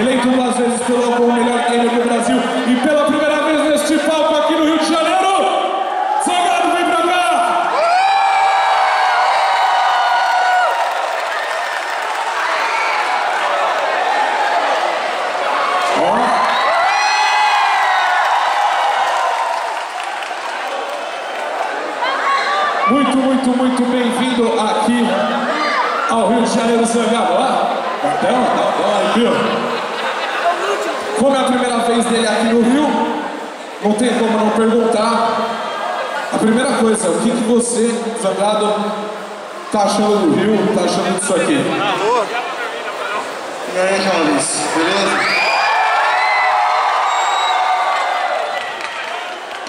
eleito duas vezes pelo como o melhor gamer do Brasil e pela primeira vez neste palco aqui no Rio de Janeiro. Salgado, vem pra cá! Muito, muito, muito bem-vindo aqui ao Rio de Janeiro Salgado. Ó, dá uma, dá uma. Como é a primeira vez dele aqui no Rio, não tem como não perguntar. A primeira coisa, o que, que você, Zangado, tá achando do Rio, tá achando disso aqui? E aí, jovens, beleza?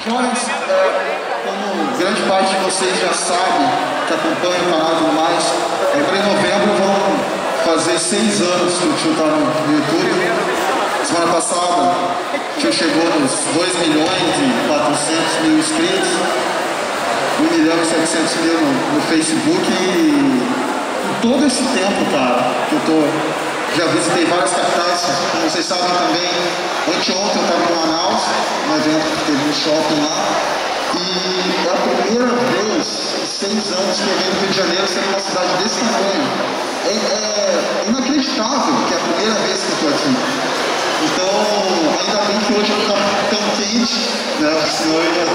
Jovens, é, como grande parte de vocês já sabe, que acompanham o canal e mais, é, em novembro vão fazer seis anos que o tio tá no no YouTube. Semana passada, tio chegou nos 2 milhões e 400 mil inscritos, 1 milhão e 700 mil no, no Facebook e todo esse tempo, cara, que eu tô já visitei várias capitais, como vocês sabem também, anteontem eu estava em Manaus, no evento que teve no shopping lá, e é a primeira vez em seis anos que eu venho no Rio de Janeiro sendo uma cidade desse tamanho. É, é inacreditável que é a primeira vez que eu estou aqui. Então, ainda bem que hoje não está tão ia.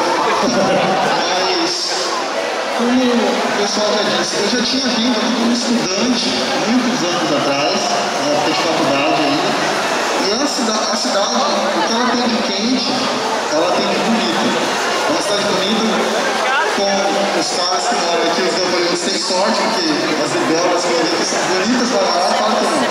Mas como o pessoal já disse, eu já tinha vindo aqui como estudante muitos anos atrás, na época de faculdade ainda. E a cidade, a cidade, o que ela tem de quente, ela tem de bonito. É uma cidade bonita, com os caras que moram aqui, os napoleões têm sorte, porque as eu são bonitas para lá, fala que não.